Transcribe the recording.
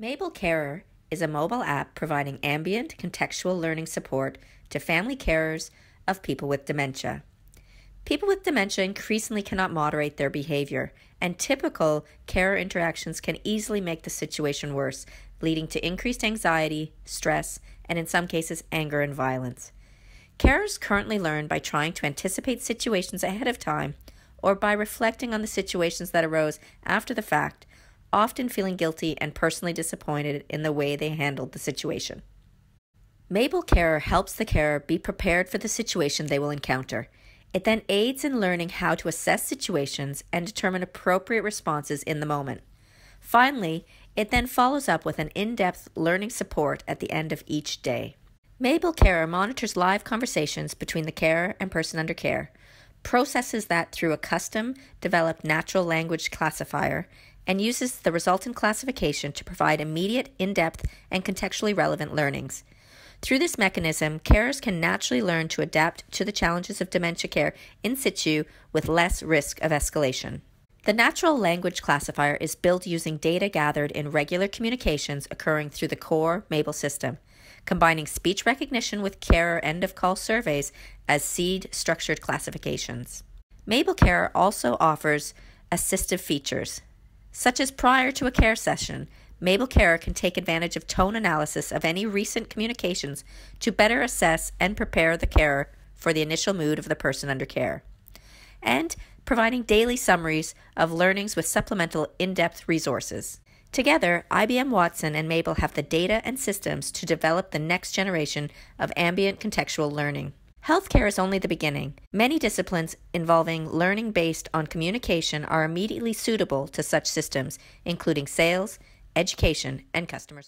MABLE Carer is a mobile app providing ambient contextual learning support to family carers of people with dementia. People with dementia increasingly cannot moderate their behavior, and typical carer interactions can easily make the situation worse, leading to increased anxiety, stress, and in some cases, anger and violence. Carers currently learn by trying to anticipate situations ahead of time or by reflecting on the situations that arose after the fact often feeling guilty and personally disappointed in the way they handled the situation. MABLE Carer helps the carer be prepared for the situation they will encounter. It then aids in learning how to assess situations and determine appropriate responses in the moment. Finally, it then follows up with an in depth learning support at the end of each day. MABLE Carer monitors live conversations between the carer and person under care, processes that through a custom developed natural language classifier, and uses the resultant classification to provide immediate, in depth, and contextually relevant learnings. Through this mechanism, carers can naturally learn to adapt to the challenges of dementia care in situ with less risk of escalation. The natural language classifier is built using data gathered in regular communications occurring through the core MABLE system, combining speech recognition with carer end of call surveys as seed structured classifications. MABLE Care also offers assistive features, such as prior to a care session, MABLE Carer can take advantage of tone analysis of any recent communications to better assess and prepare the carer for the initial mood of the person under care. And providing daily summaries of learnings with supplemental in depth resources. Together, IBM Watson and MABLE have the data and systems to develop the next generation of ambient contextual learning. Healthcare is only the beginning. Many disciplines involving learning based on communication are immediately suitable to such systems, including sales, education, and customer service.